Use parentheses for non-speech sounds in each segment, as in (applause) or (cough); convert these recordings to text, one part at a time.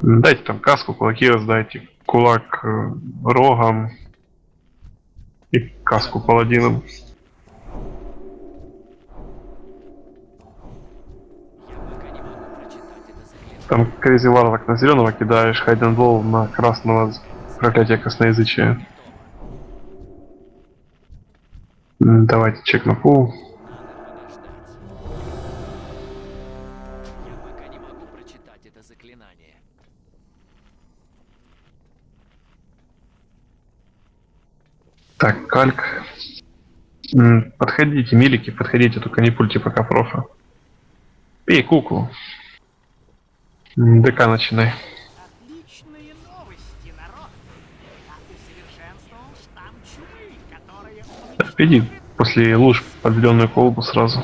Дайте там каску, кулаки раздайте. Кулак э, рогом. И каску паладином. Там Crazy Warlock на зеленого кидаешь, Хайден Wall на красного проклятие косноязычия. Давайте чек на пул. Так, кальк. Подходите, милики, подходите, только не пульте пока профа. Эй, куклу. ДК начинай. Отличные новости, народ! Чумы, Иди после луж под зеленую колбу сразу.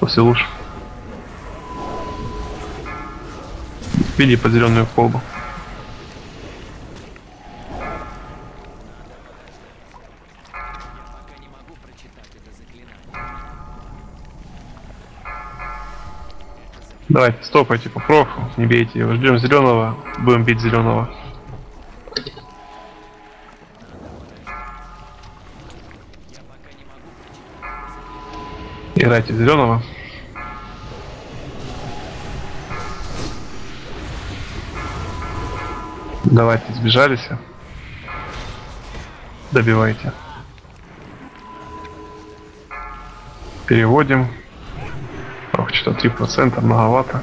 После луж. Иди под зеленую колбу. Давайте, стопайте по профу, не бейте его. Ждем зеленого, будем бить зеленого. Играйте зеленого. Давайте, сбежались. Добивайте. Переводим. Что-то 3% многовато.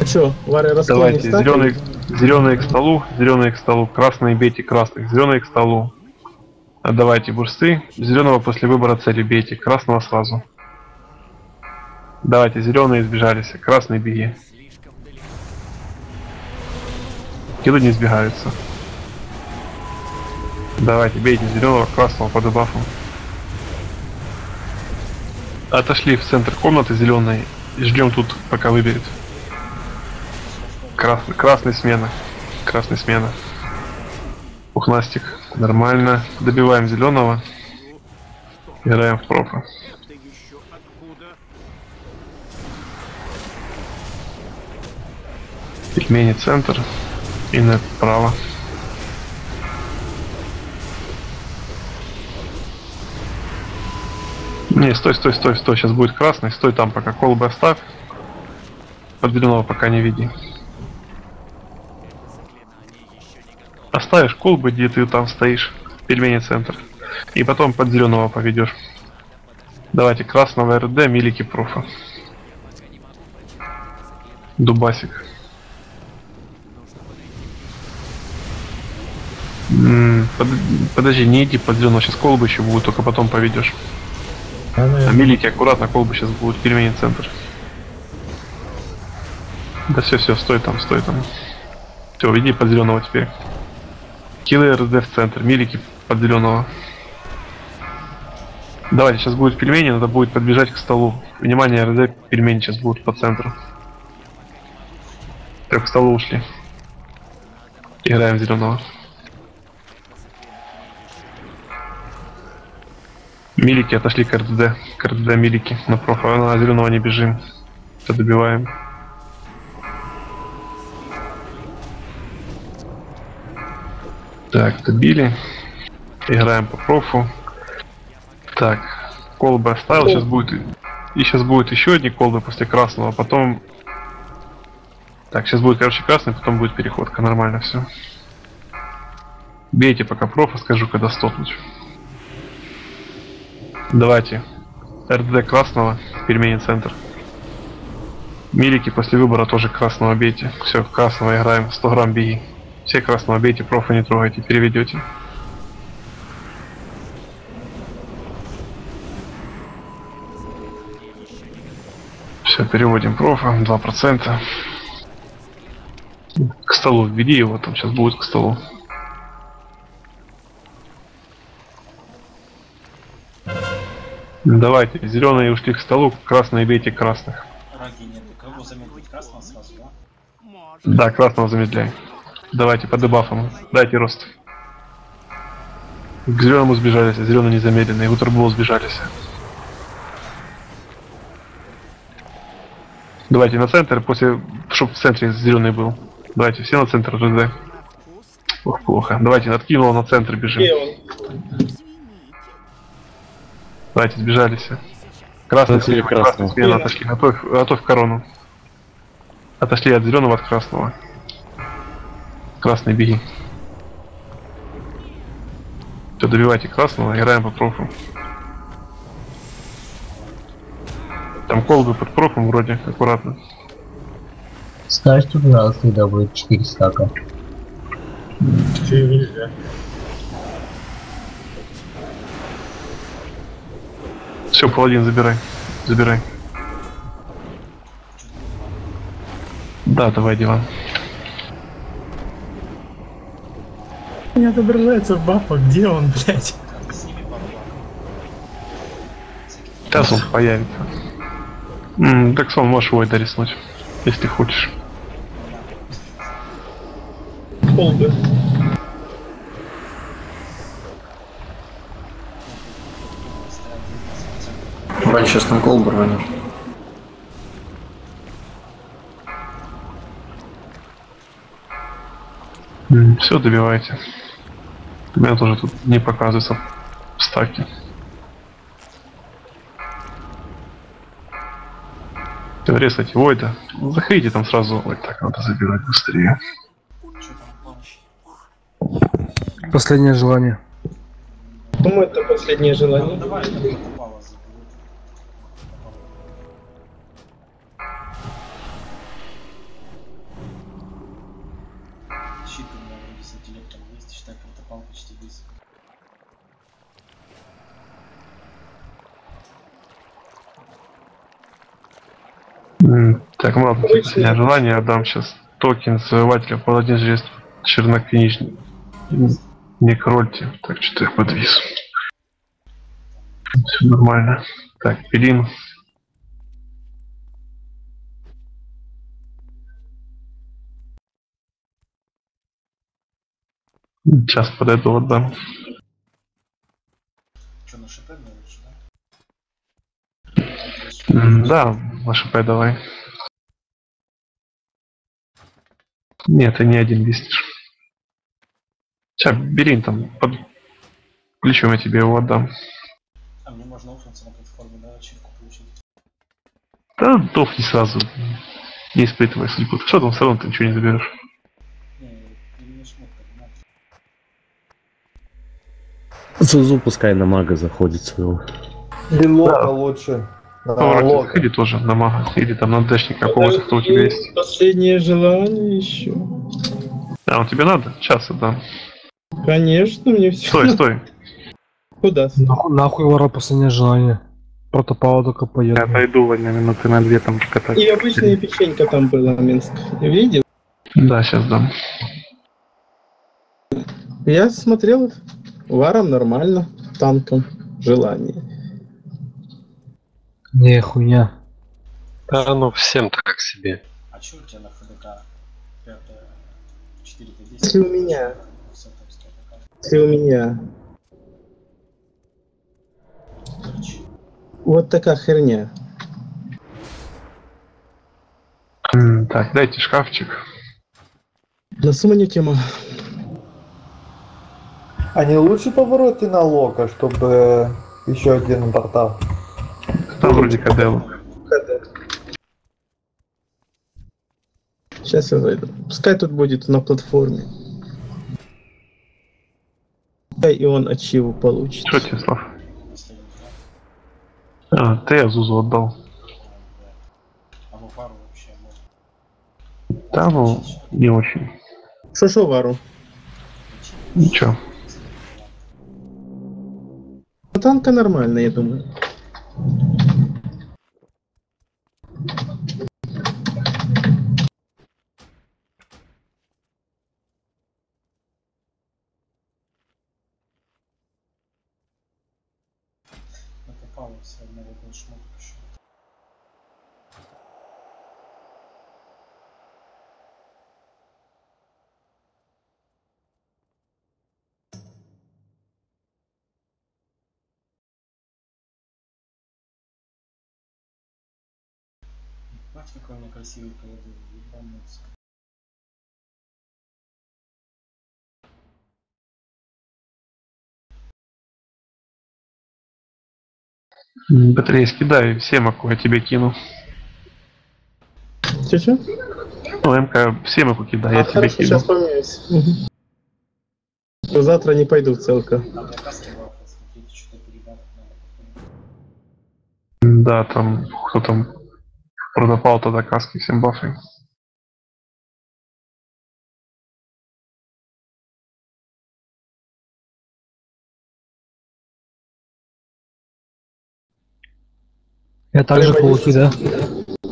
А чё, Варя Давайте, зеленый, зеленые к столу, зеленые к столу, красные бейте красных, зеленые к столу. Отдавайте бурсты, зеленого после выбора цели бейте, красного сразу. Давайте, зеленые сбежались, красный беги. Килы не сбегаются. Давайте, бейте зеленого, красного по дебафу. Отошли в центр комнаты зеленой ждем тут, пока выберет. Красный, красный смена. Красный смена. Пухнастик. Нормально. Добиваем зеленого. Играем в откуда? Пельмени центр. И направо. Не, стой, стой, стой, стой. Сейчас будет красный. Стой там пока. Колбы оставь. Под зеленого пока не види. Оставишь колбы, где ты там стоишь. Пельмени центр. И потом под зеленого поведешь. Давайте красного РД, милики профа. Дубасик. Под- подожди, не иди под зеленого, сейчас колбы еще будут, только потом поведешь. А, милики аккуратно, колбы сейчас будут, пельмени центр. Да все, все, стой там, стой там. Все, иди под зеленого теперь. Киллы РД в центр, милики под зеленого. Давайте, сейчас будет пельмени, надо будет подбежать к столу. Внимание, РД, пельмени сейчас будут по центру. Так, к столу ушли. Играем зеленого. Милики отошли к РДД. К РДД милики. На профа, на зеленого не бежим. Все добиваем. Так, добили. Играем по профу. Так, колбы оставил, сейчас будет. И сейчас будет еще одни колбы после красного, а потом. Так, сейчас будет, короче, красный, потом будет переходка, нормально все. Бейте пока профа, скажу, когда стопнуть. Давайте. РД красного, пельмени центр. Милики после выбора тоже красного бейте. Все, красного играем, 100 грамм беги. Все красного бейте, профа не трогайте, переведете. Все, переводим профа, 2%. К столу введи его, там сейчас будет к столу. Давайте, зеленые ушли к столу, красные бейте красных. Раги нет. Кого замедлить? Красного сразу, да? Да, красного замедляй. Давайте, по дебафам. Дайте рост. К зеленому сбежались, а зеленый не замедленный. Утербол сбежались. Давайте на центр, после, чтобы в центре зеленый был. Давайте все на центр РД. Ох, плохо. Давайте откинуло на центр бежим. Давайте сбежались. Красный слева, красный смело отошли. Готовь, готовь корону. Отошли от зеленого от красного. Красный беги. Все, добивайте красного, играем по профу. Там колбы под профом вроде, аккуратно. Скажите, пожалуйста, когда будет 4 стака. Ты нельзя. Все, паладин, забирай. Забирай. Да, давай, диван. Не отображается в бафах, где он, блядь? Сейчас он появится. М, так сон можешь Войда рискнуть, если хочешь. Колбы. Вань сейчас на колбу рванет. Все, добивайте. У меня тоже тут не показывается в стаке. Всё, Резайте Войда. Заходите там сразу. Ой, так надо забирать быстрее. Последнее желание. Кому это последнее Ну, желание? Так, ну ладно, последнее желание отдам сейчас. Токен завоевателя паладин жрест чернокнижный. М, Не крольте. Так, что-то я подвис. Все нормально. Так, пилин. Сейчас подойду, отдам. Что, на ШП мне лучше, да? Да, на ШП давай. Нет, ты не один виснешь. Сейчас, бери там, под плечом я тебе его отдам. А мне можно офнуться на платформе, да, ачивку получить? Да дохни сразу. Не испытывай слепут. Что там все равно ты ничего не заберешь. Не, или не шмот поднимать. Зузу пускай на мага заходит своего. Лилока Да. лучше. Повороте заходи тоже на мага. Или там на дэшник какого-то, кто у тебя есть. Последнее желание еще. А, он тебе надо? Сейчас отдам. Конечно, мне все. Стой, стой. (laughs) Куда? Нахуй, нахуй вора последнее желание. Протопала только поеду. отойду на минуты на две там покатать. И обычная печенька там была, Минск. Видел? Да, сейчас дам. Я смотрел. Варом нормально. Танком. Желание. Не, хуйня. Да, ну всем так себе. А чё у тебя на ХДК? Пятое... 4-10? Если у меня. ХДК. Если у меня. Вот такая херня. Так, дайте шкафчик. На сумма не тема. А не лучше повороты на лока, чтобы еще один портал? Там вроде каделу. Сейчас я зайду. Пускай тут будет на платформе. Пускай и он ачиву получит. Что, Тислав? да? А, ты я Зузу отдал. Да, ну, не очень. Шо-шо вару? Ничего. Танка нормально, я думаю. Смотри, какой у меня красивый коридор. ебануться. Батареи скидай, семаку я тебе кину. Че-че? Ну, МК семаку кидай, я А, тебе хорошо, кину. сейчас поменяюсь. Но завтра не пойду в целка. Да, там, кто там продопал тогда каски всем бафы. Я также Рыба пауки, есть? да?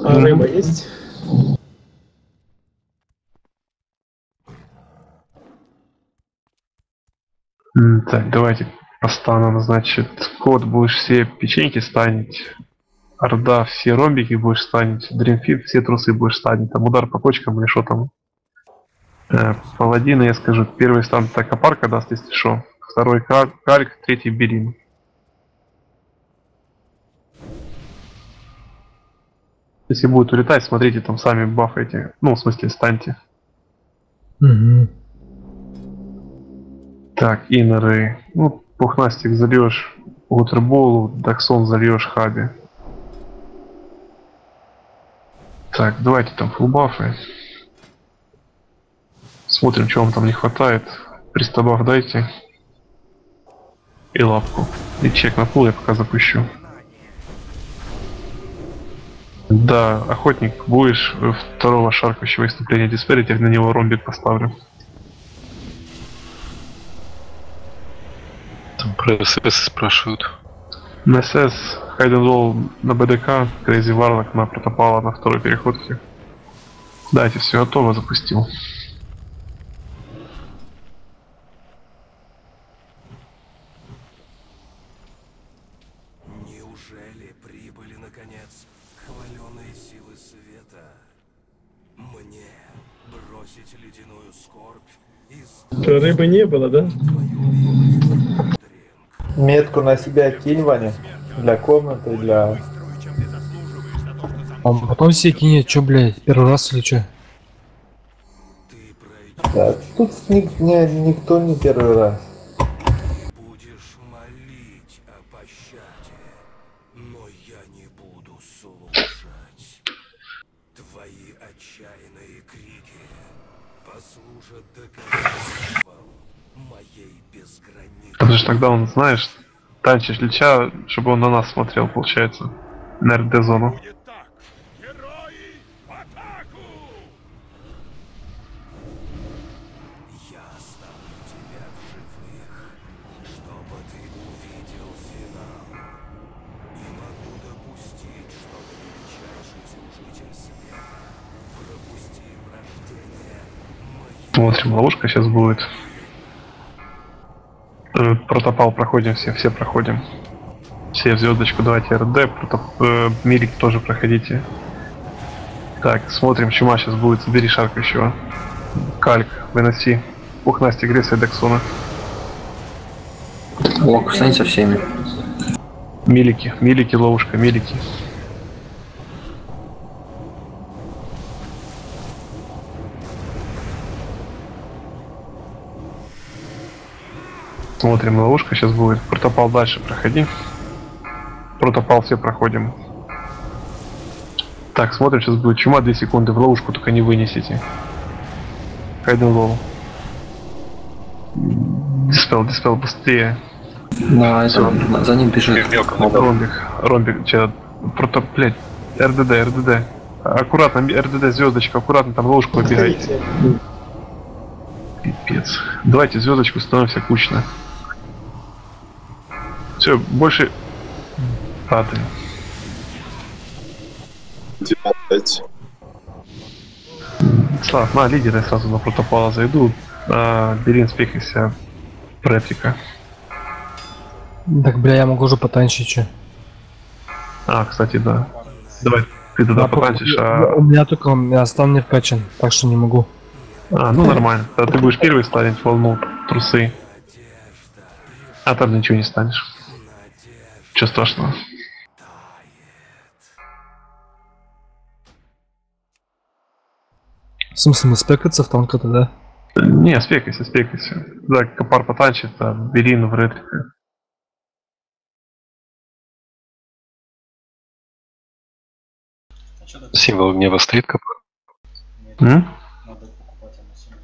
А рыба есть? Так, давайте по станам, значит, код будешь все печеньки станить, Орда все ромбики будешь станить, Дримфит все трусы будешь станить, там удар по кочкам или что там. Э, Паладина, я скажу, первый стан так копарка даст, если что, второй кар- кальк, третий берин. Если будет улетать, смотрите, там сами бафайте, ну, в смысле, станьте. Угу. Так, инеры. Ну, пухнастик зальешь Уотерболу, Даксон зальешь Хаби. Так, давайте там фулбафы. Смотрим, чего вам там не хватает. Пристабаф дайте. И лапку. И чек на пул я пока запущу. Да, охотник, будешь второго шаркающего иступления диспери, я на него ромбик поставлю. Там про СС спрашивают. На СС, Хайден на БДК, Крейзи Варлок на протопала на второй переходке. Дайте, все готово, запустил. Неужели прибыли, наконец, хваленые силы света? Мне бросить ледяную скорбь из Что, рыбы не было, да? Метку на себя кинь, Ваня. Для комнаты, для... А потом все кинет, чё, блядь, первый раз или чё? Да, тут ни- ни- никто не первый раз. будешь молить о пощаде, но я не буду слушать. Твои отчаянные крики послужат доказательством. Потому что тогда он, знаешь, танчишь Лича, чтобы он на нас смотрел, получается. На РД-зону. Смотрим, ловушка сейчас будет. Протопал проходим все, все проходим. Все в звездочку давайте РД, протоп... э, Мирик тоже проходите. Так, смотрим, чума сейчас будет, забери шаркающего. Кальк, выноси. Пухнастик, Греция, Дексона. Лок, встань со всеми. Милики, милики, ловушка, милики. Смотрим, ловушка сейчас будет. Протопал дальше проходи. Протопал все проходим. Так, смотрим, сейчас будет чума 2 секунды. В ловушку только не вынесите. Хайден лоу. Диспел, диспел, быстрее. Да, это за ним бежит. Ромбик, ромбик, че, прото, блядь, РДД, РДД. Аккуратно, РДД, звездочка, аккуратно, там ложку выбирайте. Пипец. Давайте звездочку становимся кучно. Все, больше падаем. Слав, на лидера сразу на протопала зайду. А, Берин спекайся реплика. Так, бля, я могу уже потанчить. А, кстати, да. Давай, ты тогда Да, потанчишь, У а... меня только, у меня стан не вкачан, так что не могу. а... ну нормально. Тогда ты будешь первый ставить волну, трусы. А там ничего не станешь. Чего страшного. В смысле, не спекаться в танк это, да? Не, спекайся, спекайся. Да, копар потанчит, а Берин в ретрика. Что так? Символ гнева стоит кап. Нет, М? надо покупать ему символ.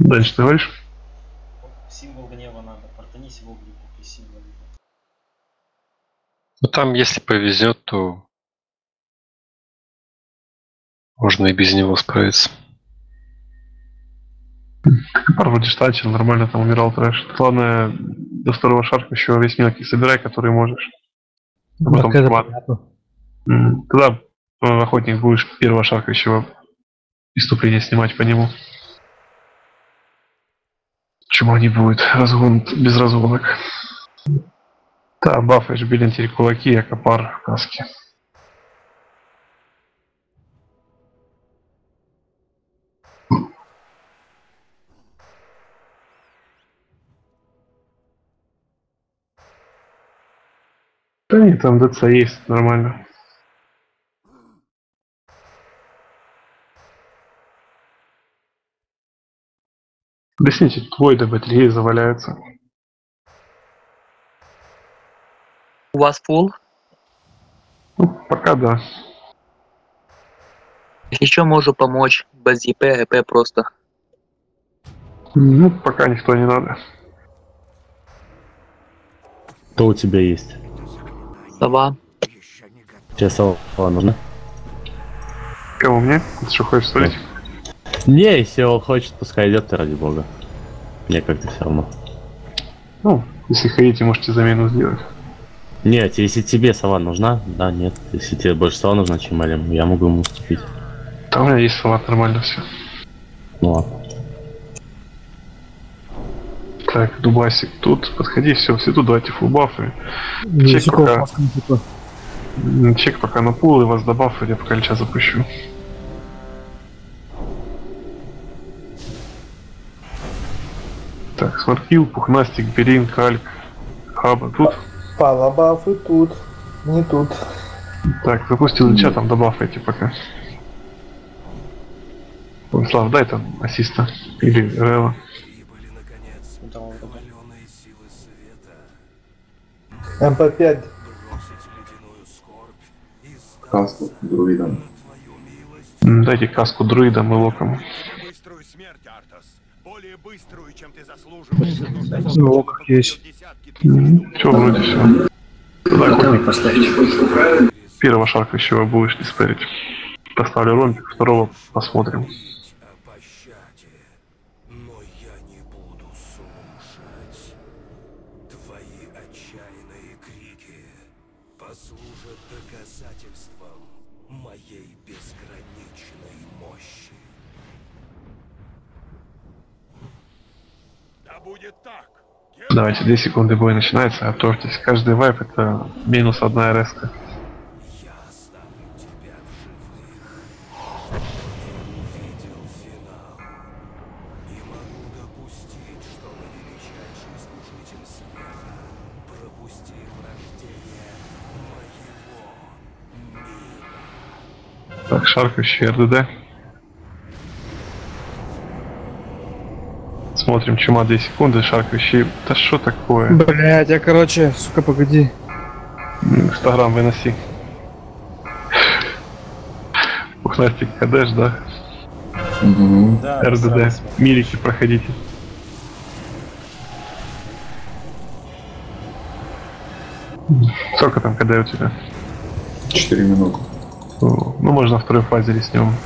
Дальше ты говоришь? Символ гнева надо. Портанись в облику при символе. Ну там, если повезет, то можно и без него справиться. Копар вроде штатчил, нормально там умирал трэш. Главное, до второго шарка еще весь мелкий собирай, который можешь. А потом это Тогда э, охотник будешь первого шарка еще преступление снимать по нему. Чума не будет, разгон без разгонок. Да, бафаешь Билин теперь кулаки, а копар в каске. Да нет, там ДЦ есть, нормально. Объясните, твой до батареи заваляется. У вас фул? Ну, пока да. Еще можу помочь. Без ЕП, ЕП просто. Ну, пока никто не надо. Что у тебя есть? Сова. Тебе сова нужна? Кому мне? Ты что хочешь строить? Не, если он хочет, пускай идет, ты ради бога. Мне как-то все равно. Ну, если хотите, можете замену сделать. Нет, если тебе сова нужна, да, нет. Если тебе больше сова нужна, чем Алим, я могу ему уступить. Там у меня есть салат, нормально все. Ну ладно. Так, Дубасик тут, подходи, все, все тут, давайте фулбафы. Не, Чек пока, чек пока на пул, и вас добафы, я пока лича запущу. Так, Смаркил, Пухнастик, Берин, Кальк, Хаба тут. Пала бафы тут. Не тут. Так, запустил лича, там добафайте пока. Слав, дай там ассиста. Или света. МП5. Бросить ледяную скорбь и Касту, друидом. твою милость. М, Дайте каску друидам и локам. Быструю, чем ты заслуживаешь. Ну, как есть. Все, вроде все. Туда поставить. первого шарка еще будешь не спорить. Поставлю ромбик, второго посмотрим. Давайте, 2 секунды бой начинается, готовьтесь. Каждый вайп это минус одна РС. Я оставлю тебя в Смотрим, чума 2 секунды, шаркающий. Да что такое? Блять, я короче, сука, погоди. М, 100 грамм выноси. Пухнастик КДш, да? Угу. Да, РДД. Милики проходите. Сколько там КД у тебя? 4 минуты. Ну, можно второй фазе реснем.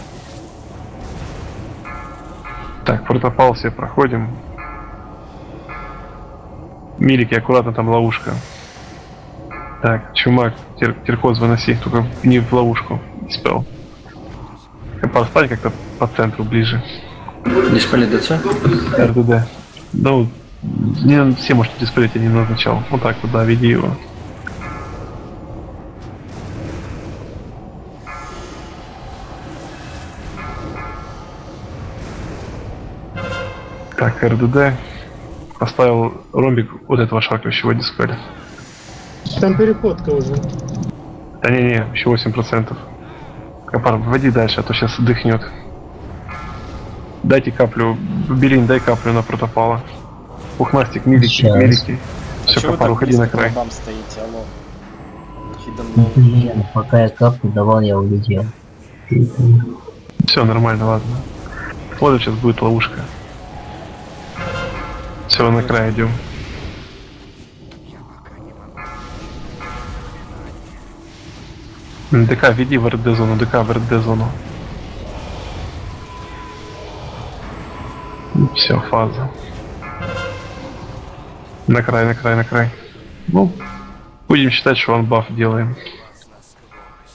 Так, протопал все проходим. Милики, аккуратно там ловушка. Так, чумак, тер, теркоз выноси, только не в ловушку. Не спел. Постань как-то по центру ближе. Диспали ДЦ? РДД. Ну, не все можете диспелить, я не назначал. Вот так вот, да, веди его. Так, РДД. Поставил ромбик вот этого шаркающего диспеля. Там переходка уже. Да не-не, еще 8%. Копар, вводи дальше, а то сейчас дыхнет. Дайте каплю. Белин, дай каплю на протопала. Пухнастик, милики, Сейчас. милики. А Все, вы копар, уходи на край. лобам стоите, алло? Блин, пока я капку давал, я улетел. Все нормально, ладно. Вот сейчас будет ловушка. Все, на край идем. ДК, веди в РД зону, ДК в РД зону. Все, фаза. На край, на край, на край. Ну, будем считать, что он баф делаем.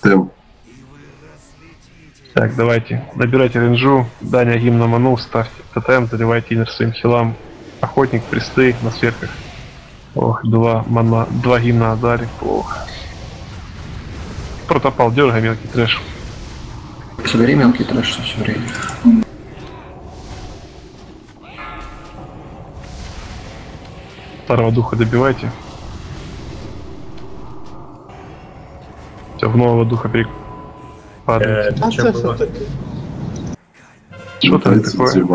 Тем. Так, давайте. Набирайте ренжу. Даня гимн на ману, ставьте ТТМ, заливайте инер своим хилам. Охотник, присты на сверках. Ох, два мана, два гимна отдали. Плохо. Протопал, дергай мелкий трэш. Собери мелкий трэш все время. Старого духа добивайте. Все, в нового духа перек... Падайте. А це що таке? Что там такое?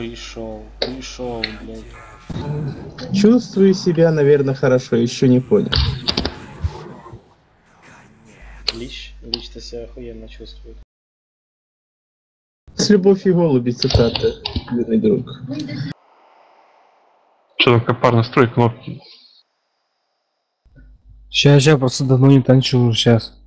Пришел, пришел, блядь. Чувствую себя, наверное, хорошо, еще не понял. Лич, лич-то себя охуенно чувствует. С любовь и голуби цитаты, бедный друг. Что там, копар, настрой кнопки. Сейчас, сейчас, просто давно не танчил сейчас.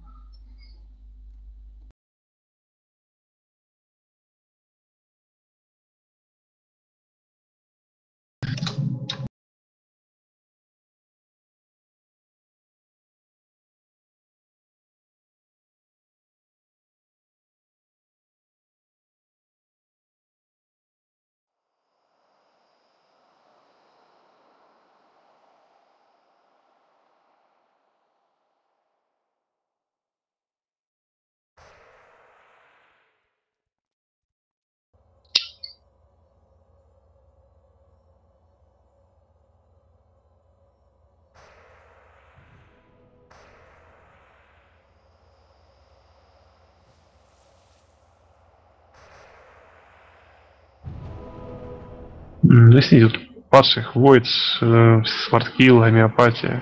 Ну, тут падших, Void, э, смарткилл, гомеопатия.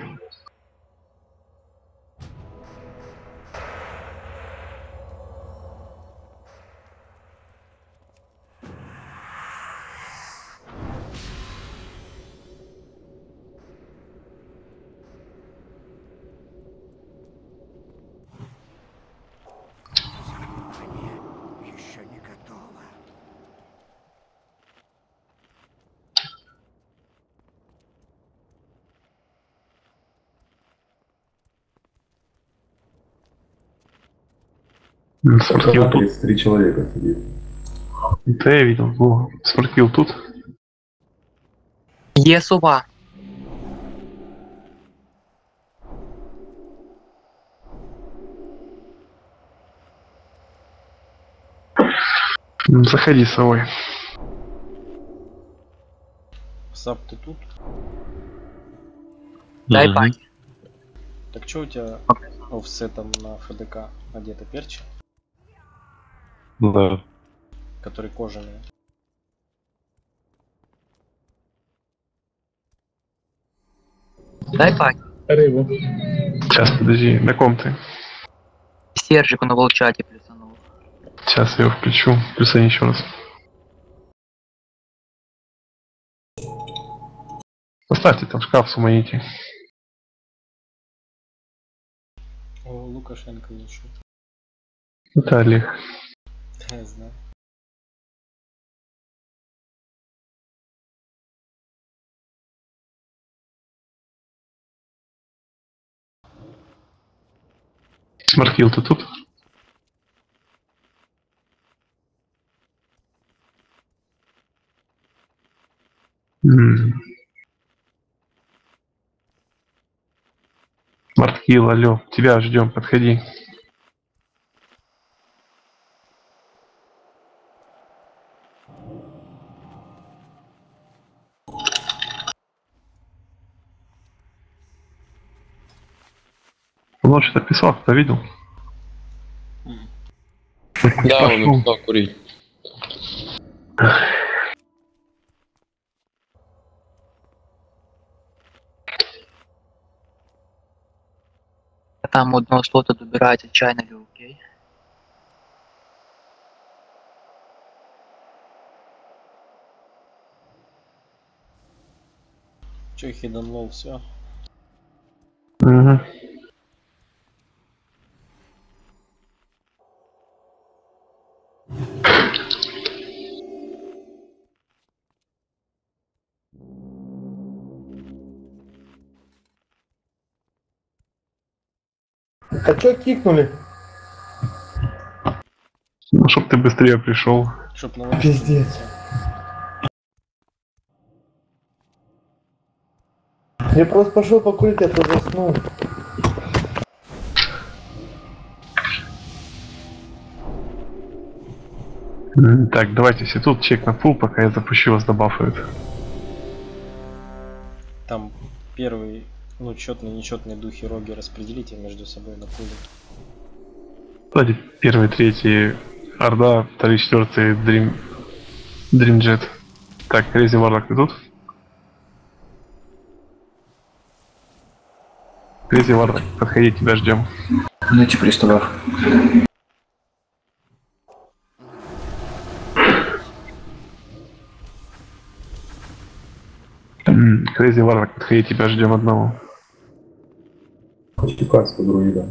Еще не готово. М, Смарткилл тут. 33 человека сидит. Да я видел. Во, Смарткилл тут. Сова. М, Заходи, совой. Сап, ты тут? Дай пак. Так что у тебя офсетом на ФДК одета перчи, Да. который кожаный? Дай пак. Рыбу. Сейчас, подожди, на ком ты? Сержику на волчаті плюсанув. Сейчас я его включу. Плюсани еще раз. Поставьте там шкаф с уманите. О, Лукашенко лучше. Это Олег. Знаю. Смарткилл, ты тут? М. Смарткилл, алло, тебя ждем, подходи. Давно что-то писал, кто видел? Да, он написал курить. Там одного слота добирається чайна окей. Че, хиданлоу, все. Угу. А чё кикнули? Ну, чтоб ты быстрее пришел. Чтоб на Пиздец. Я просто пошел покурить, а то заснул. Так, давайте все тут чек на пул, пока я запущу вас добафают. Там первый, ну, четные, нечетные духи роги распределите между собой на пуле. Давайте первый, третий Орда, второй, четвертый Дрим... Дримджет. Так, Рези Варлок, ты тут? Рези Варлок, подходи, тебя ждем. Дайте приставов. Крейзи Варлок, подходи, тебя ждем одного. Почти каску друида.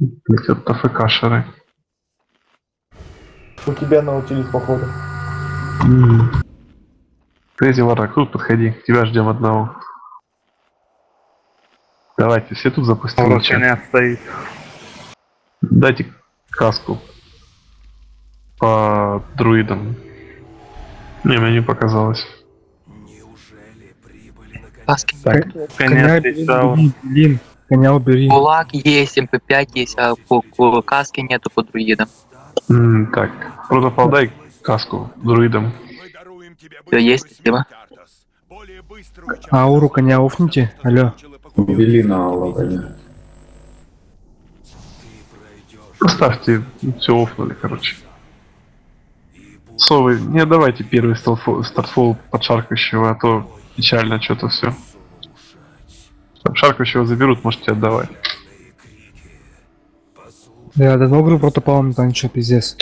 Летят ТФК шары. У тебя научились, походу. Крейзи Варлок, тут подходи, тебя ждем одного. Давайте, все тут запустим. Вручение стоит. Дайте каску по друидам. Не, мне не показалось. Каски. Так, Коня убери, блин. Коня убери. Кулак есть, МП5 есть, а каске нету по друидам. м, так, протопал дай каску друидам. Все есть, спасибо. Ауру коня офните. Алло. Убили на лагане. Поставьте, все офнули, короче. Совы, не давайте первый стартфол, стартфол под шаркающего, а то печально что-то все. Шаркающего заберут, можете отдавать. Я давно говорю протопал, но там ничего, пиздец.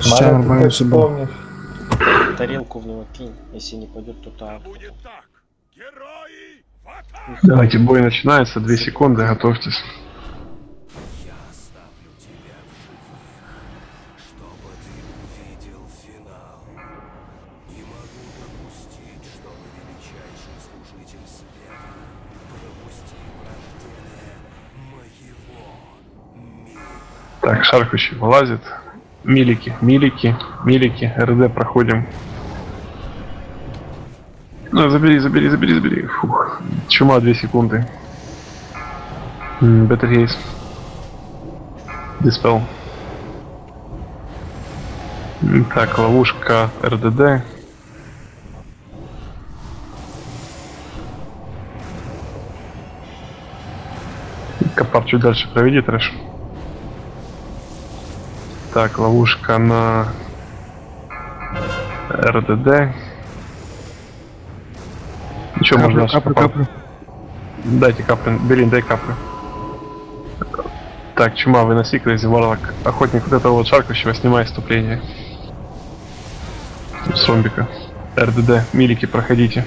Сейчас нормально все было. помнишь? Тарелку в него кинь, если не пойдет, то так. Давайте, бой начинается, 2 секунды, готовьтесь. Так, шаркающий вылазит. Милики, милики, милики, РД проходим. Ну, забери, забери, забери, забери. Фух. Чума 2 секунды. Бетергейс. Диспел. Так, ловушка РДД. Копар чуть дальше проведи трэш. Так, ловушка на РДД. Можно Каплю, дальше каплю, Копар. каплю. Дайте каплю. Берин, дай каплю. Так, чума, выноси Крейзи Варлок. Охотник вот этого вот шаркающего, снимай вступление. С ромбика. РДД, милики, проходите.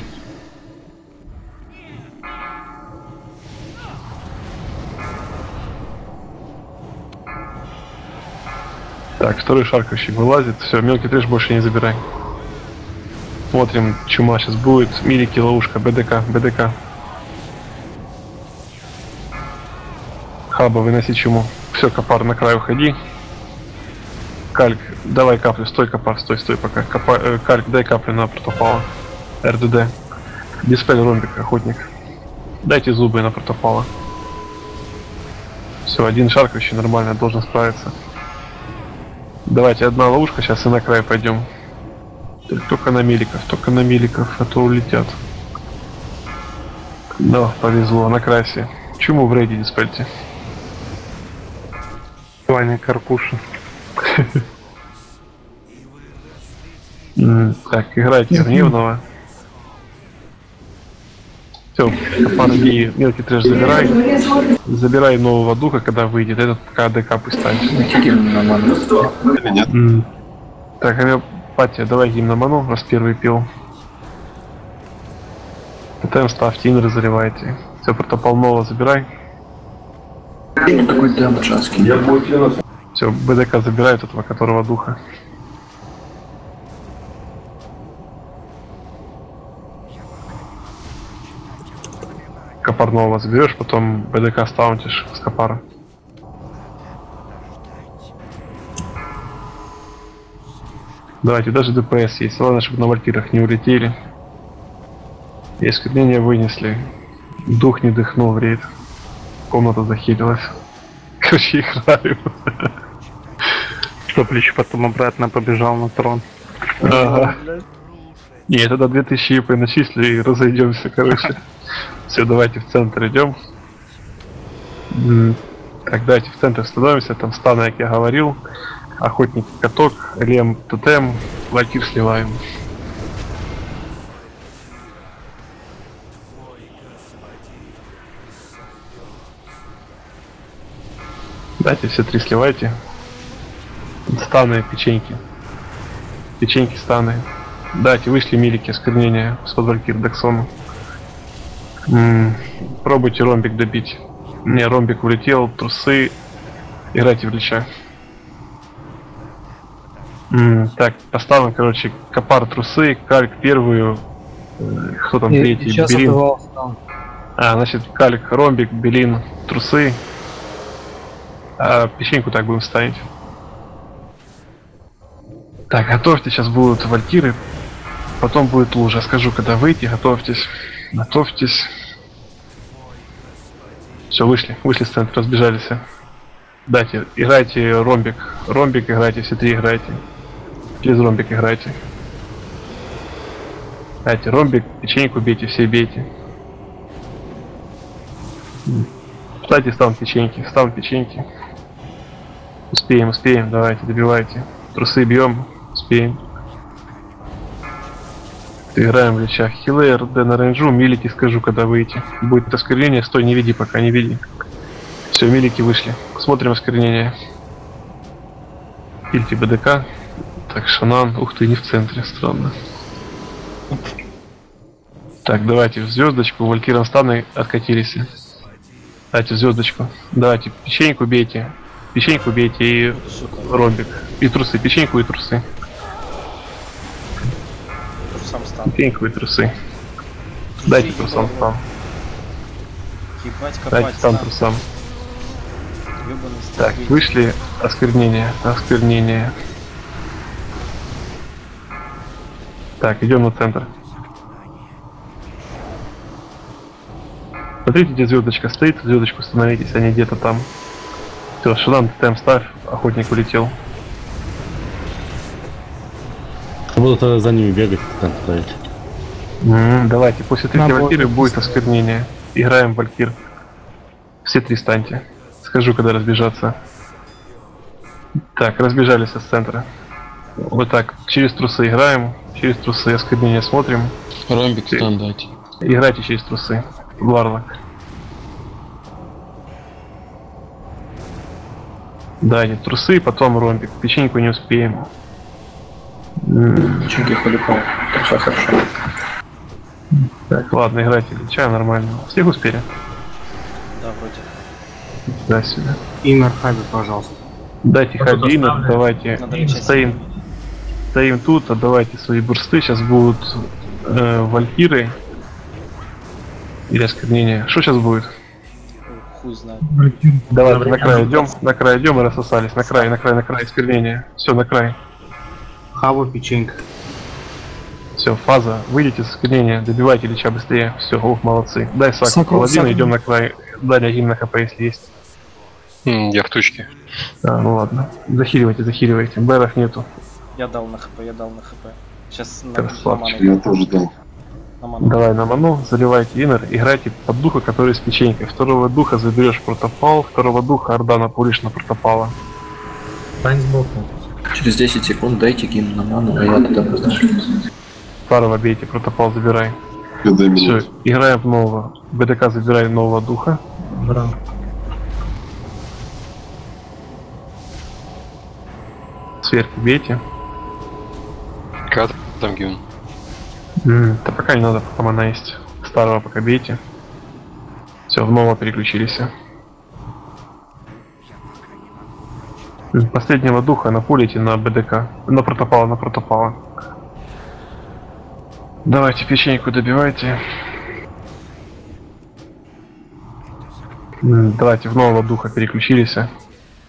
Второй шаркающий вылазит. Все, мелкий трэш больше не забирай. Смотрим, чума сейчас будет. Милики, ловушка, БДК, БДК. Хаба, выноси чуму. Все, копар, на край уходи. Кальк, давай каплю, стой, копар, стой, стой пока. Копа, э, кальк, дай каплю на протопала. РДД. Диспель ромбик, охотник. Дайте зубы на протопала. Все, один шаркающий нормально должен справиться. Давайте одна ловушка, сейчас и на край пойдем. Только на миликов, только на миликов, а то улетят. Но повезло, на красе. Чему в рейде диспельте? Ваня Карпуша. (laughs) М, Так, играйте гневного. Все, парни, мелкий трэш забирай. Забирай нового духа, когда выйдет. Этот пока АДК пусть станет. М. Так, Патя, давай гимн на ману, раз первый пил. ТТМ ставьте, инры заливайте. Все, протопал нового забирай. Дэмэдж. Все, БДК забирает этого которого духа. Копарного заберешь, потом БДК стаунтишь с копара. Давайте, даже ДПС есть. Ладно, чтобы на валькирах не улетели. И искривление вынесли. Дух не дыхнул в рейд. Комната захилилась. (laughs) Короче, играю. Топлич потом обратно побежал на трон. Ага. Не, тогда 2000 ИП начисли и разойдемся, короче. (laughs) Все, давайте в центр идем. Так, давайте в центр становимся, там станы, как я говорил. Охотник каток, лем тотем, валькир сливаем. Давайте все три сливайте. Станы, печеньки. Печеньки, станы. Дайте, вышли милики осквернения с подвалькир Даксону. М, Пробуйте ромбик добить. Не, ромбик улетел, трусы. Играйте в лича. М, Так, поставим, короче, копар трусы, кальк первую. э, Кто там третий? Белин. А, значит, кальк, ромбик, белин, трусы. А печеньку так будем ставить. Так, готовьте, сейчас будут валькиры. Потом будет лужа. Скажу, когда выйти, готовьтесь. Готовьтесь. Все, вышли. Вышли с центра, разбежались. Дайте, играйте ромбик. Ромбик играйте, все три играйте. Через ромбик играйте. Дайте, ромбик, печеньку бейте, все бейте. Кстати, стан печеньки, стан печеньки. Успеем, успеем, давайте, добивайте. Трусы бьем, успеем. Играем в лечах. Хилы, РД на рейнджу, милики скажу, когда выйти. Будет оскорбление, стой, не веди пока, не веди. Все, милики вышли. Смотрим оскорбление. Пильте БДК. Так, Шанан. Ух ты, не в центре, странно. Так, давайте в звездочку. Валькиром станы откатились. Давайте в звездочку. Давайте, печеньку бейте. Печеньку бейте и ромбик. И трусы. Печеньку и трусы. Печеньку и трусы. Дайте трусам стан. Ебать, Дайте копать стан стан. трусам. Так, вышли осквернение, осквернение. Так, идем на центр. Смотрите, где звездочка стоит, звездочку становитесь, а не где-то там. Все, Шанан, тем ставь, охотник улетел. Буду тогда за ними бегать, там ставить. М, Давайте, после третьей валькиры будет осквернение. Играем в валькир. Все три станьте. Скажу, когда разбежаться. Так, разбежались с центра. Вот так, через трусы играем, через трусы осквернение смотрим. Ромбик Ты- стан дайте. Играйте через трусы. Варлок. Дайте трусы, потом ромбик. Печеньку не успеем. М, Чеки халифа. Все хорошо. Так, ладно, играйте чай нормально. Всех успели? Да, вроде. Да, сюда. Иннер Хаби, пожалуйста. Дайте ходина, давайте. Надо начать. Стоим, стоим тут, отдавайте свои бурсты. Сейчас будут э, валькиры. Или осквернение. Что сейчас будет? Хуй знает. Давайте на край идем, на край идем и рассосались. На край, на край, на край осквернение. Все, на край. Хаву печенька. Все, фаза. Выйдите с осквернения, добивайте лича быстрее. Все, ох, молодцы. Дай сак, Сакру, паладина, сакру. идем на край. Далее гимн на хп, если есть. М, Я в точке. А, ну ладно. Захиливайте, захиливайте. Бэров нету. Я дал на хп, я дал на хп. Сейчас на Красавчик. на маны. тоже дал. На ману. Давай на ману, заливайте инер, играйте под духа, который с печенькой. Второго духа заберешь протопал, второго духа Ордана пулишь на протопала. Стань сбоку. Через 10 секунд дайте гимн на ману, а я тогда позначу. Старого бейте, протопал забирай. Все, играем в нового. БДК забирай нового духа. Брал. Сверху бейте. Кат там гимн. Да пока не надо, пока мана есть. Старого пока бейте. Все, в нового переключились. Последнего духа напулите на БДК. На протопала, на протопала. Давайте печеньку добивайте. Давайте в нового духа переключились.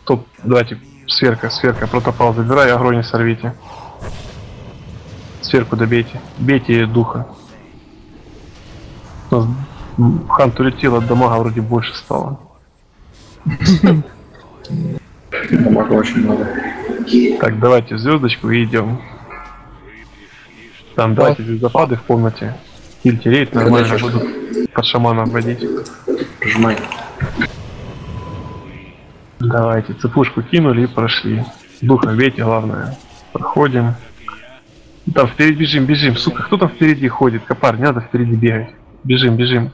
Тут давайте сверка, сверка, протопал забирай, агро сорвите. Сверху добейте. Бейте духа. У нас м, Ханту летело, дамага вроде больше стало. (laughs) Дамага очень много. Так, давайте в звездочку и идем. Там давайте звездопады в комнате. Кильте рейд нормально будут под шамана вводить. Прижимай. Давайте, цепушку кинули и прошли. Духа бейте, главное. Проходим. Там впереди бежим, бежим. Сука, кто там впереди ходит? Копар, не надо впереди бегать. Бежим, бежим.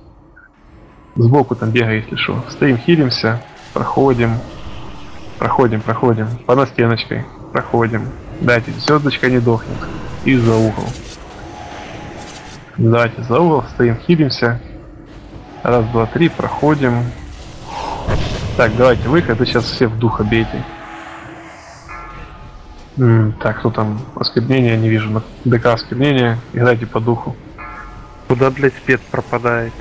Сбоку там бегай, если что. Стоим, хилимся. Проходим. Проходим, проходим. По на стеночкой. Проходим. Дайте, звездочка не дохнет. И за угол. Давайте за угол, стоим, хилимся. Раз, два, три, проходим. Так, давайте выход, и сейчас все в духа бейте. М, так, кто там? Осквернение, не вижу. ДК осквернение. Играйте по духу. Куда, блядь, спец пропадает?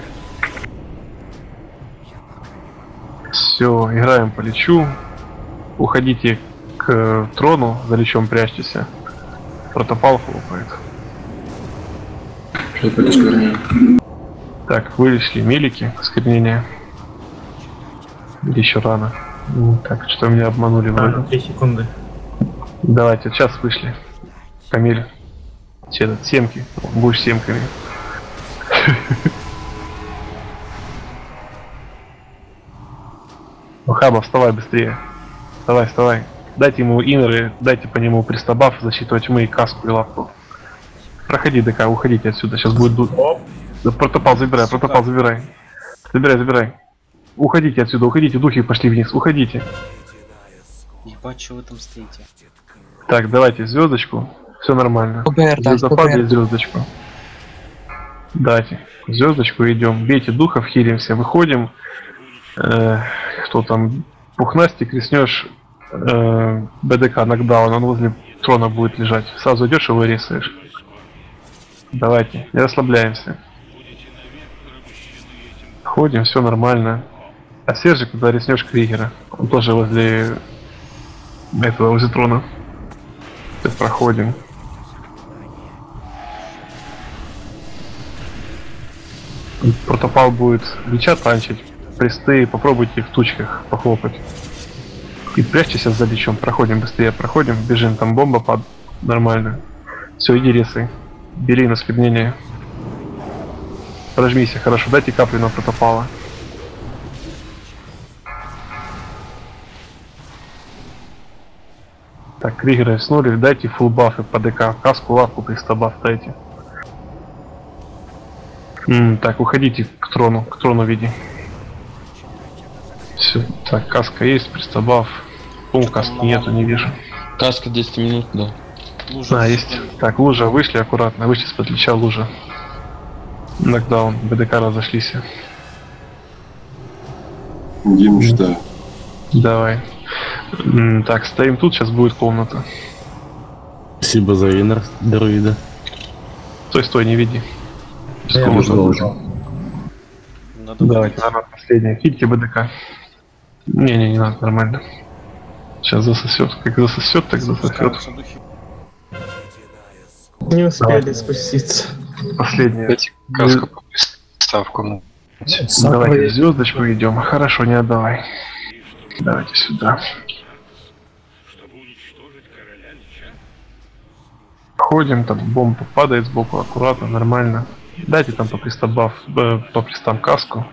Все, играем по лечу. Уходите к э, трону, за лечом прячьтесь. Протопал хлопает. Так, вышли мелики, осквернение. Или еще рано. М, Так, что меня обманули вроде. Три секунды. Давайте, сейчас вышли. Камиль. Че этот, семки. Будешь семками. (laughs) Ну, Хаба, вставай быстрее. Вставай, вставай. Дайте ему инеры, дайте по нему пристабаф, защиту тьмы и каску и лапку. Проходи, ДК, уходите отсюда. Сейчас будет ду... Да, Протопал забирай, Сука. протопал забирай. Забирай, забирай. Уходите отсюда, уходите, духи пошли вниз, уходите. Ебать, что вы там стоите? Так, давайте звездочку. Все нормально. ОБР, да, Звездопад ОБР. и звездочку. Давайте. Звездочку идем. Бейте духов, хилимся. Выходим. Э, кто там? Пухнастик, реснешь э, БДК нокдаун, он возле трона будет лежать. Сразу идешь его рисаешь. Давайте, не расслабляемся. Ходим, все нормально. А Сержи, когда реснешь Кригера, он тоже возле этого, возле трона. Сейчас проходим. Протопал будет леча танчить. Присты попробуйте в тучках похлопать. И прячьтесь за лечом. Проходим быстрее, проходим, бежим. Там бомба под... Нормально. Все, иди ресай. Бери на скребнение. Прожмися, хорошо. Дайте каплю на протопала. Так, Кригера снули, дайте фулл бафы по ДК. Каску, лавку, пристабаф дайте. М, так, уходите к трону, к трону веди. Все, так, каска есть, пристабаф. Пум, каски нету, не вижу. Каска 10 минут, да. Лужа. А, есть. Так, лужа, вышли аккуратно, вышли с плеча лужа. Нокдаун, БДК разошлись. Гимн читаю. Давай. Так, стоим тут, сейчас будет комната. Спасибо за инер, друида. Стой, стой, не веди. Сейчас Я комната. уже. Надо Давайте, надо последнее. Кильте БДК. Не-не, не надо, нормально. Сейчас засосет. Как засосет, так засосет. Не успели спуститься. Последнее. Дайте каска по приставку. Давайте звездочку идем. Хорошо, не отдавай. Давайте сюда. Ходим, там бомба падает сбоку, аккуратно, нормально. Дайте там по пристам баф, э, по пристам каску.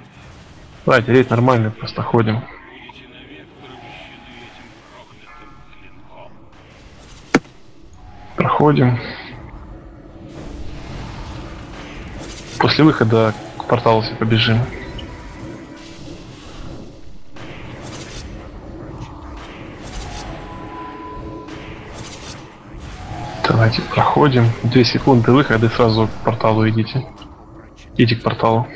Давайте, рейд нормальный, просто ходим. Проходим. После выхода к порталу все побежим. Давайте проходим. Две секунды выхода и сразу к порталу идите. Идите к порталу.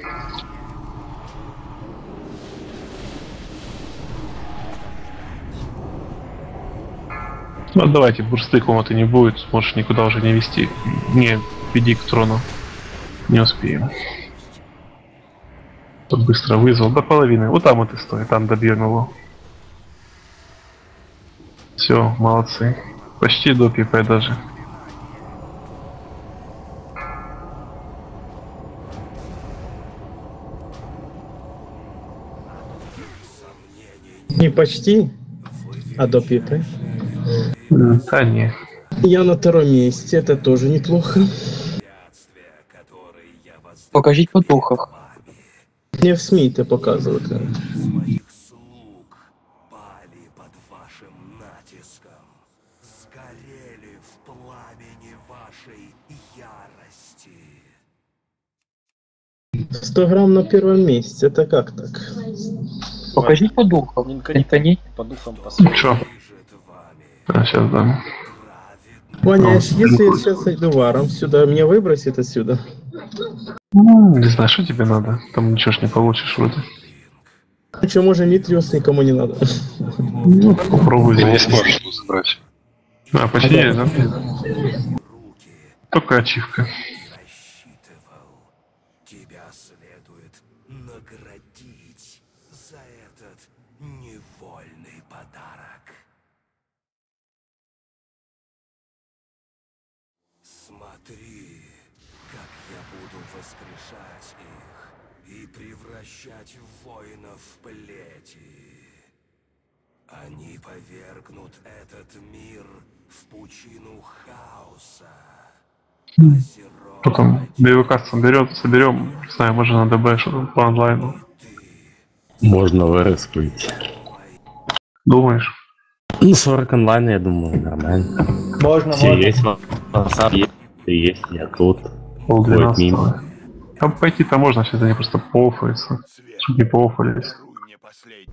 Ну давайте, бурсты комнаты не будет, можешь никуда уже не вести. Не, веди к трону. Не успеем. Тут быстро вызвал до половины. Вот там вот и стой, там добьем его. Все, молодцы. Почти до ПП даже. Не почти, а до пипы. Да не. Я на втором месте, это тоже неплохо. Покажіть по духах. Мне в СМИ это показывают. 100 грамм на первом месте, это как так? Покажіть по духам. Не Это не По духам посмотрим. А, сейчас дам. Ваня, а если я сейчас зайду варом сюда, меня выбросит отсюда? Ну, не знаю, что тебе надо. Там ничего ж не получишь вроде. А что, может, Митриус никому не надо? Ну, попробуй. Ты не сможешь забрать. А, почти, да? Только ачивка. Рассчитывал. Тебя следует наградить за этот невольный подарок. Смотри, как я буду воскрешать их и превращать воинов в плети. Они повергнут этот мир в пучину хаоса. Потом ДВК соберем, соберем, не знаю, может на ДБ что-то по онлайну. Можно в РС. Думаешь? Ну, 40 онлайн, я думаю, нормально. Можно, Все можно. есть, WhatsApp есть, есть, я тут. Пол мимо. Там пойти-то можно, сейчас они просто поуфаются. Чтобы не поуфались.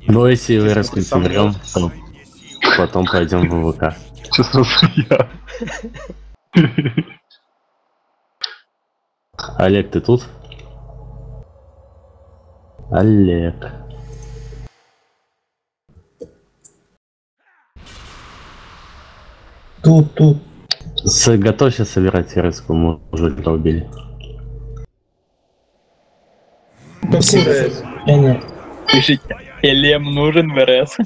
Но если в РС не соберем, то потом пойдем в ВК. (laughs) Сейчас сразу я. (laughs) Олег, ты тут? Олег. Тут, тут. Готовься собирать РС, мы уже тебя убили. Пишите. Элем нужен в РС.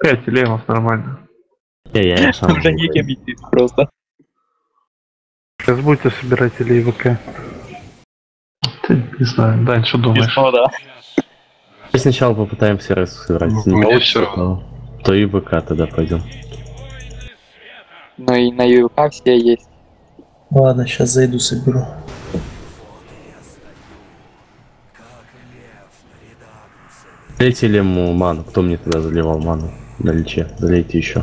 Пять лемов нормально. Я, я, я сам. Уже не комитет просто. Сейчас будете собирать или ИВК? Ты не знаю, что думаешь? Ну да. Мы сначала попытаемся РС собирать. Если не получится, то, то и ВК тогда пойдем. Ну и на ЮК все есть. Ладно, сейчас зайду, соберу. Дайте ему ману. Кто мне тогда заливал ману? На лече. Залейте еще.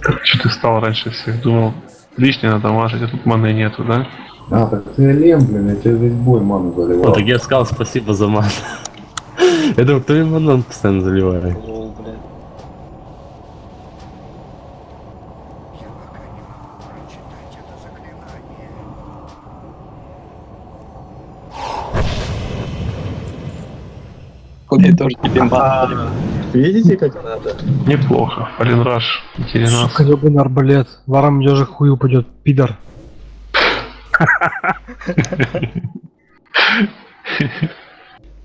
Что ты стал раньше всех? Думал, лишнее надо мажить, а тут маны нету, да? А, так ты Лем, блин, я тебе весь бой ману заливал. Вот, так я сказал спасибо за ману. (laughs) Я думаю, кто мне ману постоянно заливает? Куда тоже тебе мало. Видите, как надо? Неплохо. Полинраш, интересно. Сука, ебаный арбалет. Варом же хуй упадет, пидор.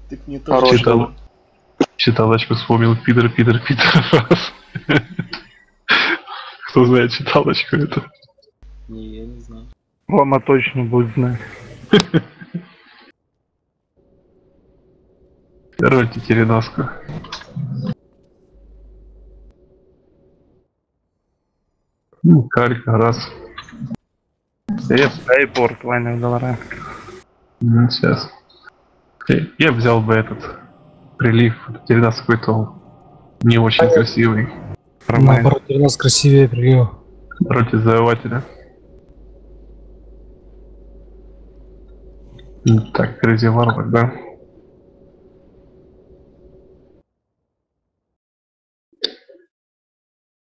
Ты мне Хорош. тоже Читал, читалочку вспомнил. Пидор, пидор, пидор. раз. Кто знает читалочку эту? Не, я не знаю. Лама точно будет знать. (laughs) Рольте теленоску. Ну, калька, раз. Я, Айпорт, войны доллара. М, сейчас. Я, я взял бы этот прилив. Теренас какой-то не очень красивый. Промайс. Наоборот, нас красивее прилив. Против завоевателя. М, Так, Крейзи Варвар, да?